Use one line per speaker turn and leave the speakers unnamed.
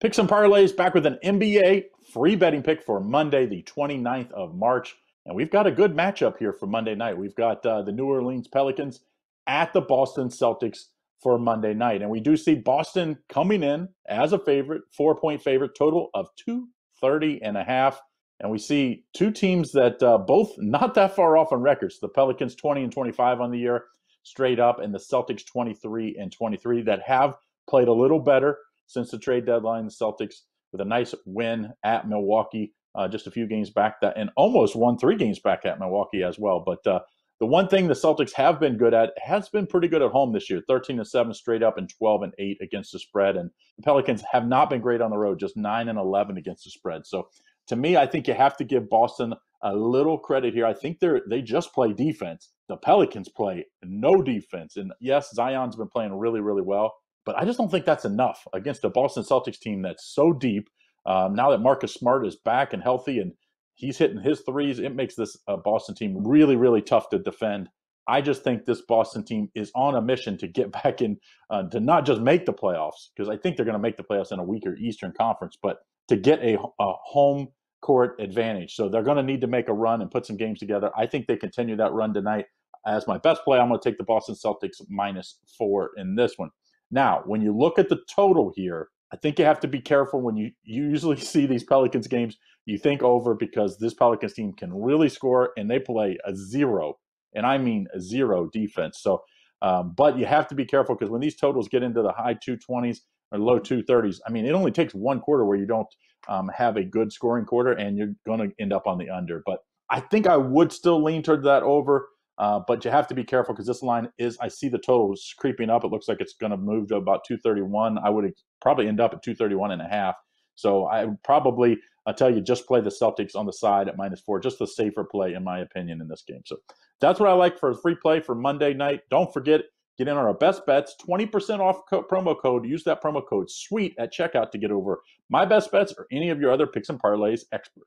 Picks and parlays back with an NBA free betting pick for Monday, the 29th of March. And we've got a good matchup here for Monday night. We've got uh, the New Orleans Pelicans at the Boston Celtics for Monday night. And we do see Boston coming in as a favorite, four point favorite, total of 230 and a half. And we see two teams that uh, both not that far off on records. The Pelicans 20 and 25 on the year straight up, and the Celtics 23 and 23 that have played a little better since the trade deadline. The Celtics with a nice win at Milwaukee uh, just a few games back that and almost won three games back at Milwaukee as well. But uh, the one thing the Celtics have been good at has been pretty good at home this year 13 and 7 straight up and 12 and 8 against the spread. And the Pelicans have not been great on the road, just 9 and 11 against the spread. So to me, I think you have to give Boston a little credit here. I think they're they just play defense. The Pelicans play no defense. And yes, Zion's been playing really, really well. But I just don't think that's enough against a Boston Celtics team that's so deep. Um, now that Marcus Smart is back and healthy and he's hitting his threes, it makes this uh, Boston team really, really tough to defend. I just think this Boston team is on a mission to get back in, uh, to not just make the playoffs, because I think they're going to make the playoffs in a weaker Eastern Conference, but to get a, a home court advantage. So they're going to need to make a run and put some games together. I think they continue that run tonight. As my best play, I'm going to take the Boston Celtics minus four in this one. Now, when you look at the total here, I think you have to be careful when you, you usually see these Pelicans games. You think over because this Pelicans team can really score and they play a zero, and I mean a zero defense. So, um, but you have to be careful because when these totals get into the high 220s or low 230s, I mean, it only takes one quarter where you don't um, have a good scoring quarter and you're going to end up on the under. But I think I would still lean toward that over. Uh, but you have to be careful because this line is, I see the totals creeping up. It looks like it's going to move to about 231. I would probably end up at 231 and a half. So I would probably I tell you just play the Celtics on the side at minus four, just the safer play in my opinion in this game. So that's what I like for a free play for Monday night. Don't forget, get in on our best bets, 20% off co- promo code. Use that promo code SWEET at checkout to get over my best bets or any of your other picks and parlays expert.